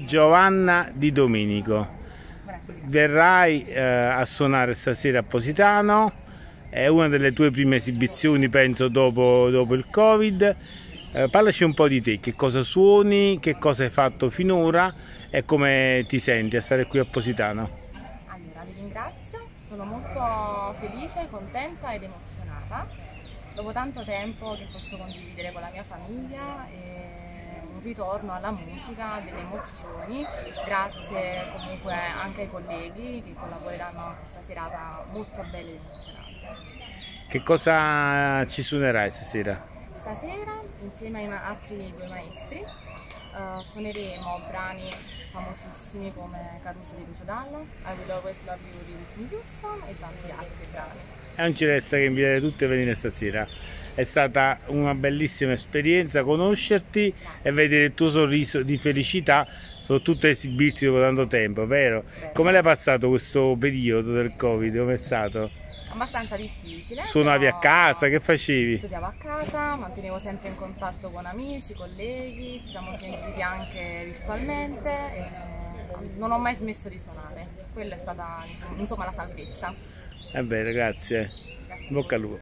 Giovanna Di Domenico. Verrai eh, a suonare stasera a Positano, è una delle tue prime esibizioni penso dopo, dopo il Covid. Eh, parlaci un po' di te, che cosa suoni, che cosa hai fatto finora e come ti senti a stare qui a Positano. Allora, vi ringrazio, sono molto felice, contenta ed emozionata. Dopo tanto tempo che posso condividere con la mia famiglia e un ritorno alla musica, delle emozioni, grazie comunque anche ai colleghi che collaboreranno a questa serata molto bella ed emozionante. Che cosa ci suonerai stasera? Stasera, insieme ai altri due maestri, uh, suoneremo brani famosissimi come Caruso di Lucio Dalla, I Will Always Love You di Whitney Houston e tanti altri brani. E non ci resta che invitare tutti a venire stasera. È stata una bellissima esperienza conoscerti e vedere il tuo sorriso di felicità, soprattutto esibirti dopo tanto tempo, vero? Come l'hai passato questo periodo del Covid? Come è stato? abbastanza difficile. Suonavi a casa, che facevi? Studiavo a casa, mantenevo sempre in contatto con amici, colleghi, ci siamo sentiti anche virtualmente e non ho mai smesso di suonare. Quella è stata insomma la salvezza. È vero, grazie. grazie. Bocca al lupo.